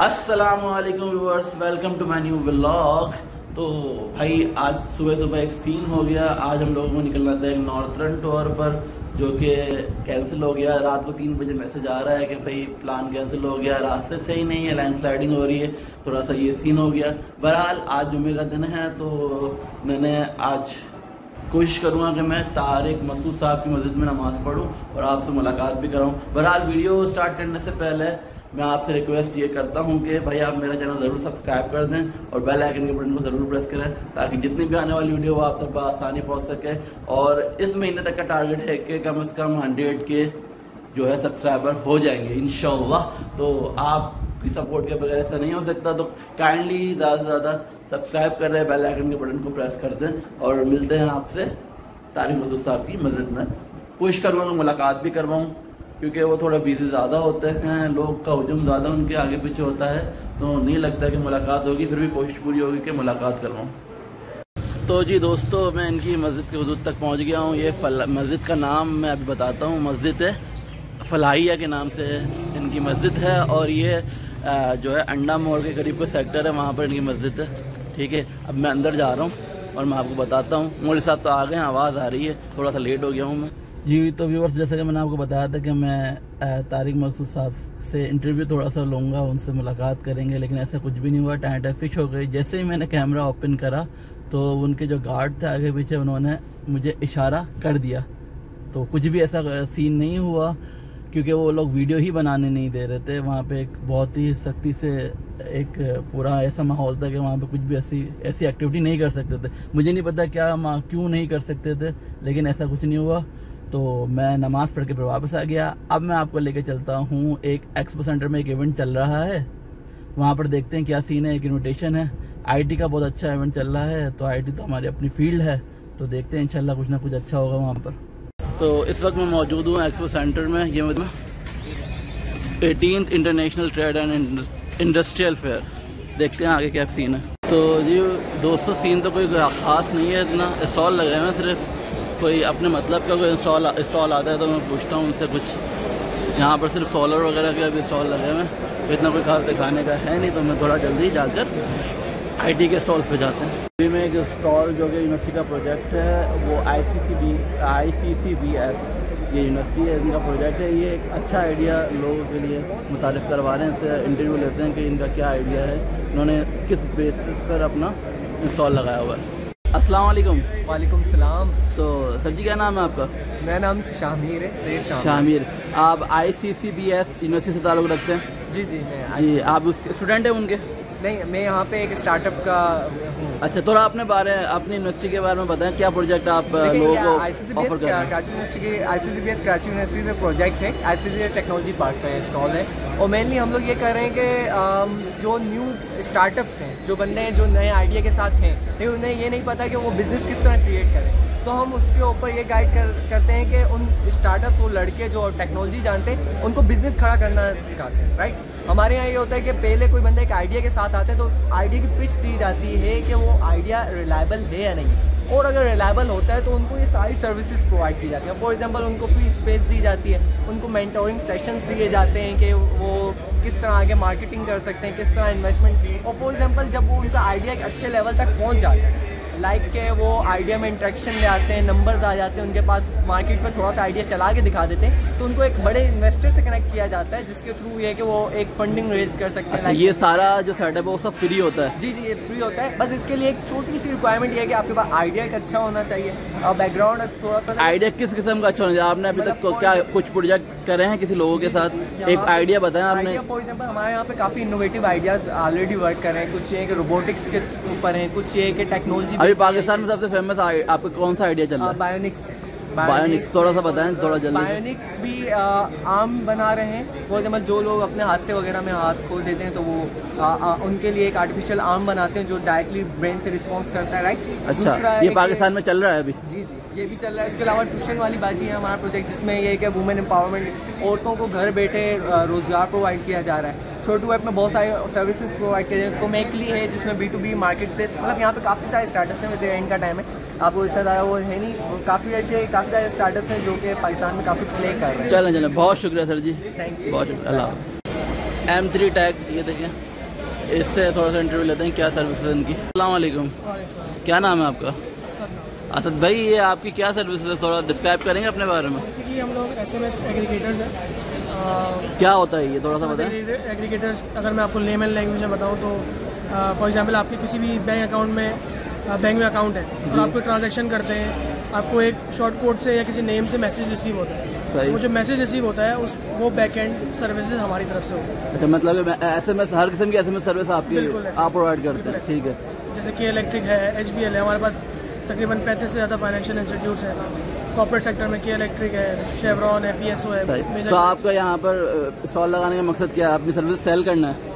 अस्सलाम वालेकुम viewers, welcome to my new vlog. तो भाई, आज सुबह सुबह एक सीन हो गया। आज हम लोगों को निकलना था एक नॉर्थर्न टूर पर, जो कि कैंसिल हो गया। रात को तीन बजे मैसेज आ रहा है कि भाई प्लान कैंसिल हो गया। रास्ते सही नहीं है लैंड स्लाइडिंग हो रही है। थोड़ा सा ये सीन हो गया। बहरहाल, आज जुम्मे का दिन है तो मैंने आज कोशिश करूँगा कि मैं तारिक मसूद साहब की मस्जिद में नमाज़ पढ़ूं और आपसे मुलाकात भी कराऊं। बहरहाल, वीडियो स्टार्ट करने से पहले मैं आपसे रिक्वेस्ट ये करता हूँ कि भाई आप मेरा चैनल ज़रूर सब्सक्राइब कर दें और बेल आइकन के बटन को ज़रूर प्रेस करें ताकि जितनी भी आने वाली वीडियो आप तक आसानी पहुँच सके। और इस महीने तक का टारगेट है कि कम से कम हंड्रेड के जो है सब्सक्राइबर हो जाएँगे इन तो आपकी सपोर्ट के बगैर ऐसा नहीं हो सकता। तो काइंडली ज़्यादा से ज़्यादा सब्सक्राइब कर रहे बेल आइकन के बटन को प्रेस कर दें और मिलते हैं आपसे। तारिक मसूद साहब की मदद में। कोशिश करूँगा मुलाकात भी करवाऊँ। क्योंकि वो थोड़ा बिज़ी ज़्यादा होते हैं, लोग का हजम ज़्यादा उनके आगे पीछे होता है तो नहीं लगता कि मुलाकात होगी, फिर भी कोशिश पूरी होगी कि मुलाकात करवाऊँ। तो जी दोस्तों, मैं इनकी मस्जिद के हदूद तक पहुँच गया हूँ। ये मस्जिद का नाम मैं अभी बताता हूँ। मस्जिद है, फलाहिया के नाम से इनकी मस्जिद है और ये जो है अंडा मोड़ के करीब कोई सेक्टर है, वहाँ पर इनकी मस्जिद है। ठीक है, अब मैं अंदर जा रहा हूँ और मैं आपको बताता हूँ। मोल साहब तो आ गए हैं, आवाज़ आ रही है, थोड़ा सा लेट हो गया हूँ मैं। जी तो व्यूवर्स जैसे कि मैंने आपको बताया था कि मैं तारिक मकसूद साहब से इंटरव्यू थोड़ा सा लूँगा, उनसे मुलाकात करेंगे, लेकिन ऐसा कुछ भी नहीं हुआ, टाइम फ़िश हो गई। जैसे ही मैंने कैमरा ओपन करा तो उनके जो गार्ड थे आगे पीछे, उन्होंने मुझे इशारा कर दिया। तो कुछ भी ऐसा सीन नहीं हुआ, क्योंकि वो लोग वीडियो ही बनाने नहीं दे रहे थे। वहाँ पे एक बहुत ही सख्ती से एक पूरा ऐसा माहौल था कि वहाँ पे कुछ भी ऐसी ऐसी एक्टिविटी नहीं कर सकते थे। मुझे नहीं पता क्या क्यों नहीं कर सकते थे, लेकिन ऐसा कुछ नहीं हुआ। तो मैं नमाज़ पढ़ के फिर वापस आ गया। अब मैं आपको लेके चलता हूँ। एक एक्सपो सेंटर में एक इवेंट चल रहा है। वहाँ पर देखते हैं क्या सीन है, एक इन्विटेशन है। आईटी का बहुत अच्छा इवेंट चल रहा है तो आईटी तो हमारी अपनी फ़ील्ड है। तो देखते हैं, इंशाल्लाह कुछ ना कुछ अच्छा होगा वहाँ पर। तो इस वक्त मैं मौजूद हूँ एक्सपो सेंटर में। ये मतलब eighteen international trade and industrial fair देखते हैं आगे क्या सीन है। तो जी दोस्तों सीन तो कोई ख़ास नहीं है इतना। स्टॉल लगे हुए सिर्फ़। कोई अपने मतलब का कोई इंस्टॉल इंस्टॉल आता है तो मैं पूछता हूँ उनसे कुछ। यहाँ पर सिर्फ़ सोलर वगैरह के अभी स्टॉल लगे हुए हैं। इतना कोई खास दिखाने का है नहीं तो मैं थोड़ा जल्दी जाकर आईटी के स्टॉल्स पे जाते हैं। अभी में एक स्टॉल जो कि यूनिवर्सिटी का प्रोजेक्ट है, वो I C C B I C C B S ये यूनिवर्सिटी है, इनका प्रोजेक्ट है। ये एक अच्छा आइडिया लोगों के लिए मुतारफ़ करवा रहे हैं, इनसे इंटरव्यू लेते हैं कि इनका क्या आइडिया है। इन्होंने किस बेसिस पर अपना इंस्टॉल लगाया हुआ है। अस्सलाम वालेकुम। वालेकुम सलाम। तो सर जी क्या नाम है आपका? मेरा नाम शामिर है सैयद शामिर। आप I C C B S university से ताल्लुक़ रखते हैं? जी जी मैं जी आप उसके स्टूडेंट हैं उनके? नहीं मैं यहाँ पे एक स्टार्टअप का हूँ। अच्छा थोड़ा अपने बारे अपनी यूनिवर्सिटी के बारे में बताएँ क्या प्रोजेक्ट आप लोगों को ऑफ़र कर रहे हैं? कराची यूनिवर्सिटी के I C C B S Karachi university से प्रोजेक्ट है। आई सी टेक्नोलॉजी पार्क का इंस्टॉल है। और मेनली हम लोग ये कर रहे हैं कि जो न्यू स्टार्टअप्स हैं जो बंदे हैं जो नए आइडिया के साथ हैं लेकिन उन्हें ये नहीं पता कि वो बिज़नेस किस तरह क्रिएट करें। तो हम उसके ऊपर ये गाइड कर करते हैं कि उन स्टार्टअप वो लड़के जो टेक्नोलॉजी जानते हैं उनको बिज़नेस खड़ा करना सिखाते हैं राइट हमारे यहाँ ये होता है कि पहले कोई बंदा एक आइडिया के साथ आता है तो उस आइडिया की पिच दी जाती है कि वो आइडिया रिलायबल है या नहीं। और अगर रिलायबल होता है तो उनको ये सारी सर्विसेज़ प्रोवाइड की जाती हैं। फॉर एग्जांपल उनको फ्री स्पेस दी जाती है, उनको मेंटोरिंग सेशंस दिए जाते हैं कि वो किस तरह आगे मार्केटिंग कर सकते हैं, किस तरह इन्वेस्टमेंट और फॉर एग्जांपल जब वो उनका आइडिया एक अच्छे लेवल तक पहुँच जाता है लाइक के वो आइडिया में इंट्रैक्शन ले आते हैं नंबर्स आ जाते हैं उनके पास मार्केट में थोड़ा सा आइडिया चला के दिखा देते हैं। तो उनको एक बड़े इन्वेस्टर से कनेक्ट किया जाता है जिसके थ्रू ये कि वो एक फंडिंग रेज कर सकते हैं। अच्छा, ये सारा जो सेटअप है वो सब फ्री होता है? जी जी ये फ्री होता है। बस इसके लिए एक छोटी सी रिक्वायरमेंट ये है कि आपके पास आइडिया एक अच्छा होना चाहिए। और बैकग्राउंड थोड़ा सा आइडिया किस किस्म का अच्छा होना चाहिए? आपने अभी तक मतलब क्या कुछ प्रोजेक्ट करे हैं किसी लोगों के साथ? एक आइडिया बताया आपने। फॉर एग्ज़ाम्पल हमारे यहाँ पे काफ़ी इनोवेटिव आइडियाज़ ऑलरेडी वर्क कर रहे हैं। कुछ ये रोबोटिक्स के ऊपर है कुछ ये टेक्नोलॉजी अभी पाकिस्तान में सबसे फ़ेमस आपका कौन सा आइडिया चल रहा है? बायोनिक्स बायोनिक्स थोड़ा सा बताएँ थोड़ा जल्दी। बायोनिक्स भी आ, आम बना रहे हैं। फॉर एग्ज़ाम्पल जो लोग अपने हाथ से वगैरह में हाथ खोल देते हैं तो वो आ, आ, उनके लिए एक आर्टिफिशियल आम बनाते हैं जो डायरेक्टली ब्रेन से रिस्पॉन्स करता है राइट अच्छा ये पाकिस्तान में चल रहा है अभी? जी जी ये भी चल रहा है। इसके अलावा ट्यूशन वाली बाजी है हमारा प्रोजेक्ट जिसमें ये है वुमेन एम्पावरमेंट औरतों को घर बैठे रोज़गार प्रोवाइड किया जा रहा है। छोटू ऐप में बहुत सारे सर्विसेज़ प्रोवाइड किए जाए कोमेकली है जिसमें B to B market place मतलब यहाँ पे काफ़ी सारे स्टार्टअप्स हैं वैसे एंड का टाइम है। आपको इतना ज़्यादा वो है नहीं काफ़ी ऐसे काफ़ी सारे स्टार्टअप्स हैं जो कि पाकिस्तान में काफ़ी प्ले कर रहे हैं। चलें चलें। बहुत शुक्रिया सर जी। थैंक यू बहुत शुक्रिया। अल्लाह एम थ्री टैग ये देखिए। इससे थोड़ा सा इंटरव्यू लेते हैं क्या सर्विस है इनकी। अलैक्म क्या नाम है आपका? असद भाई ये आपकी क्या सर्विस है? थोड़ा डिस्क्राइब करेंगे अपने बारे में। जैसे कि हम लोग एस एम एस एग्रीगेटर्स हैं। क्या होता है ये? थोड़ा सा बताएँ। एग्रीगेटर्स अगर मैं आपको लेमन लैंग्वेज में बताऊँ तो फॉर एग्ज़ाम्पल आपके किसी भी बैंक अकाउंट में बैंक में अकाउंट है और आप कोई ट्रांजेक्शन करते हैं आपको एक शॉर्ट कोड से या किसी नेम से मैसेज रिसीव होता है। वो जो मैसेज रिसीव होता है उस वो बैक एंड सर्विसेज़ हमारी तरफ़ से होती है। अच्छा मतलब एस एम एस हर किस्म की एस एम एस सर्विस आपकी आप प्रोवाइड करते हैं। ठीक है। जैसे कि इलेक्ट्रिक है एच बी एल है हमारे पास तकरीबन पैंतीस से ज़्यादा फाइनेंशियल इंस्टीट्यूट हैं। कॉर्पोरेट सेक्टर में की इलेक्ट्रिक है शेवरॉन है पी एस ओ है तो आपका यहाँ पर स्टॉल लगाने का मकसद क्या है? अपनी सर्विस सेल करना है?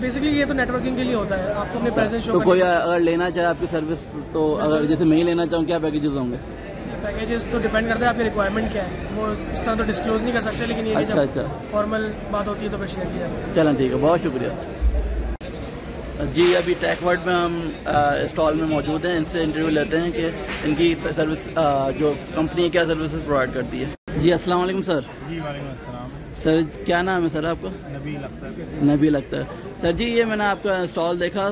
बेसिकली ये तो नेटवर्किंग के लिए होता है। आपको अपने प्रेजेंस अच्छा, शो तो कोई अगर लेना चाहे आपकी सर्विस तो अगर जैसे मैं ही लेना चाहूँ क्या पैकेजेस होंगे? पैकेजेस तो डिपेंड करता है आपकी रिक्वायरमेंट क्या है। वो इस तरह तो डिस्क्लोज नहीं कर सकते लेकिन ये अच्छा अच्छा। फॉर्मल बात होती है तो फिर शेयर किया चलें ठीक है बहुत शुक्रिया। जी अभी टैकवर्ड में हम स्टॉल में मौजूद हैं। इनसे इंटरव्यू लेते हैं कि इनकी सर्विस जो कंपनी क्या सर्विसेज़ प्रोवाइड करती है। जी अस्सलाम वालेकुम सर। जी वालेकुम अस्सलाम। सर क्या नाम है सर आपका? नबी अख्तर। नबी अख्तर। सर जी ये मैंने आपका स्टॉल देखा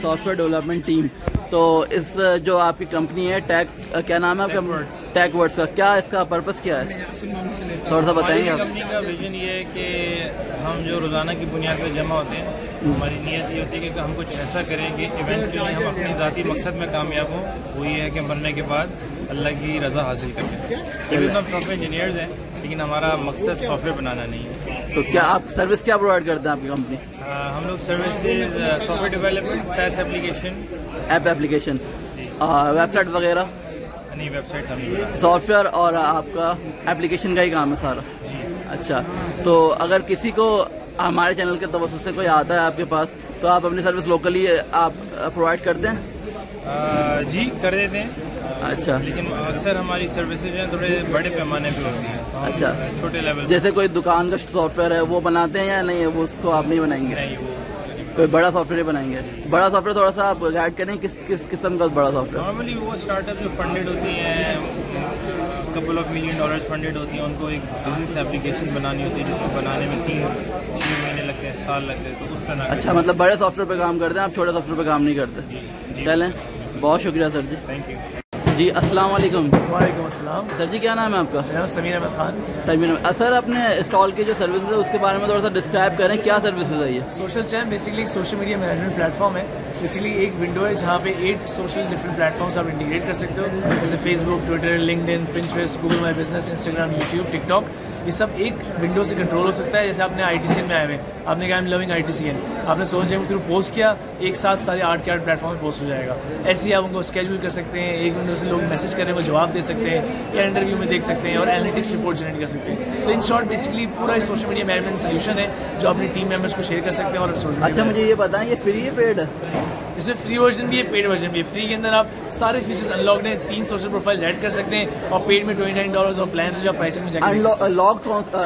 सॉफ्टवेयर डेवलपमेंट टीम तो इस जो आपकी कंपनी है टैक क्या नाम है आपका? टैक वर्ड्स का। क्या इसका पर्पस क्या है? थोड़ा सा बताएँगे आप। कंपनी का विजन ये है कि हम जो रोज़ाना की बुनियाद पर जमा होते हैं हमारी नीयत ये होती है कि हम कुछ ऐसा करें कि इवेंचुअली हम अपने ज़ाती मकसद में कामयाब हों। वो ये है कि मरने के बाद अल्लाह की रज़ा हासिल करें। लेकिन हम सॉफ्टवेयर इंजीनियर्स हैं लेकिन हमारा मकसद सॉफ्टवेयर बनाना नहीं है। तो क्या आप सर्विस क्या प्रोवाइड करते हैं आपकी कंपनी हम लोग services software development SaaS application app application website वगैरह? नहीं वेबसाइट हम सॉफ्टवेयर और आपका एप्लीकेशन का ही काम है सारा? जी। अच्छा तो अगर किसी को हमारे चैनल के तवसत से कोई आता है आपके पास तो आप अपनी सर्विस लोकली आप प्रोवाइड करते हैं? जी कर देते हैं। अच्छा। लेकिन अक्सर हमारी सर्विसेज़ हैं थोड़े बड़े पैमाने पे होती हैं। अच्छा। छोटे लेवल जैसे कोई दुकान का सॉफ्टवेयर है वो बनाते हैं या नहीं वो उसको आप नहीं बनाएँगे? नहीं वो कोई बड़ा सॉफ्टवेयर बनाएँगे। बड़ा सॉफ्टवेयर थोड़ा सा आप गाइड करें किस किस किस्म का बड़ा सॉफ्टवेयर नॉर्मली वो स्टार्टअप जो फंडेड होती हैं couple of million dollars funded होती हैं उनको एक बिज़नेस एप्लीकेशन बनानी होती है जिसको बनाने में तीन छः महीने लगते हैं साल लगते हैं तो उस तरह अच्छा मतलब बड़े सॉफ्टवेयर पर काम करते हैं आप छोटे सॉफ्टवेयर पर काम नहीं करते? चलें। बहुत शुक्रिया सर जी। थैंक यू जी अस्सलाम वालेकुम। वालेकुम अस्सलाम। सर जी क्या नाम है आपका? मेरा समीर अहमद खान। समीर अहमद सर अपने स्टॉल के जो सर्विस है उसके बारे में थोड़ा सा डिस्क्राइब करें क्या सर्विसेज़ है ये? सोशल चैन बेसिकली एक सोशल मीडिया मैनेजमेंट प्लेटफॉर्म है। बेसिकली एक विंडो है जहाँ पे एट सोशल डिफरेंट प्लेटफॉर्म्स आप इंटीग्रेट कर सकते हो। जैसे Facebook Twitter LinkedIn Pinterest Google my business Instagram YouTube TikTok ये सब एक विंडो से कंट्रोल हो सकता है जैसे आपने आई टी सी एन में आए हुए आपने कहा I am loving I T C N आपने सोच के थ्रू पोस्ट किया एक साथ सारे आर्ट के आर्ट प्लेटफॉर्म पर पोस्ट हो जाएगा। ऐसे ही आप उनको स्केजूल कर सकते हैं एक विंडो से लोग मैसेज करें वो जवाब दे सकते हैं कैलेंडर व्यू में देख सकते हैं और एनालिटिक्स रिपोर्ट जनरेट कर सकते हैं। तो इन शॉर्ट बेसिकली पूरा सोशल मीडिया मैनेजमेंट सोल्यूशन है जो अपनी टीम मेंबर्स को शेयर कर सकते हैं और सोशल अच्छा मुझे ये बताएँ ये फ्री है पेड है इसमें फ्री वर्जन भी है पेड वर्जन भी है। फ्री के अंदर आप सारे फीचर्स अनलॉक हैं तीन सोशल प्रोफ़ाइल ऐड कर सकते हैं और पेड में ट्वेंटी नाइन डॉलर और प्लान जो प्राइसिंग में अनलॉक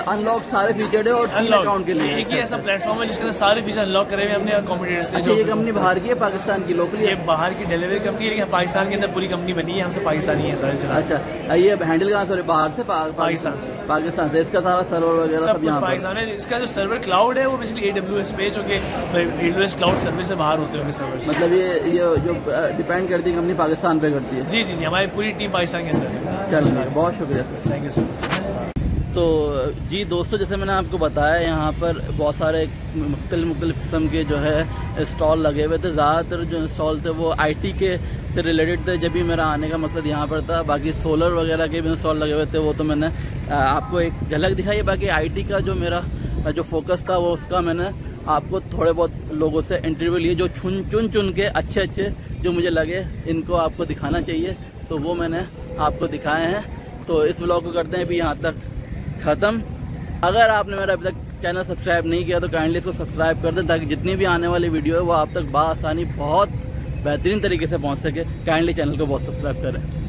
अनलॉक सारे फीचर है और अकाउंट के लिए। एक ही ऐसा प्लेटफॉर्म है जिसके अंदर सारे फीचर अनलॉक करे हुए अपने कॉम्पिटेटर से अच्छा ये कंपनी बाहर की है पाकिस्तान की लोकल ये बाहर की डिलीवरी कंपनी है लेकिन पाकिस्तान के अंदर पूरी कंपनी बनी है हमसे पाकिस्तानी है सारे अच्छा ये हैंडल कहाँ से बाहर से? पाकिस्तान से। पाकिस्तान से। इसका सारा सर्वर वगैरह सब यहाँ पाकिस्तान है। इसका जो सर्वर क्लाउड है वो बेसिकली एडब्ल्यूएस पे जो कि एडब्ल्यूएस क्लाउड सर्विस से बाहर होते होंगे सर्वर मतलब ये ये जो डिपेंड करती है कंपनी पाकिस्तान पे करती है। जी जी जी हमारी पूरी टीम पाकिस्तान के अंदर है। चलिए बहुत शुक्रिया सर थैंक यू सर तो जी दोस्तों जैसे मैंने आपको बताया यहाँ पर बहुत सारे मुख्तलि मुख्तलिफ़ किस्म के जो है स्टॉल लगे हुए थे। ज़्यादातर जो स्टॉल थे वो आईटी के से रिलेटेड थे। जब भी मेरा आने का मकसद यहाँ पर था बाकी सोलर वगैरह के भी स्टॉल लगे हुए थे वो तो मैंने आपको एक झलक दिखाई। बाकी आईटी का जो मेरा जो फोकस था वो उसका मैंने आपको थोड़े बहुत लोगों से इंटरव्यू लिए, जो चुन चुन चुन के अच्छे अच्छे जो मुझे लगे, इनको आपको दिखाना चाहिए। तो वो मैंने आपको दिखाए हैं। तो इस ब्लॉग को करते हैं अभी यहाँ तक ख़त्म। अगर आपने मेरा अभी तक चैनल सब्सक्राइब नहीं किया तो काइंडली इसको सब्सक्राइब कर दें, ताकि जितनी भी आने वाली वीडियो है, वो आप तक बसानी बहुत बेहतरीन तरीके से पहुँच सके। काइंडली चैनल को बहुत सब्सक्राइब करें।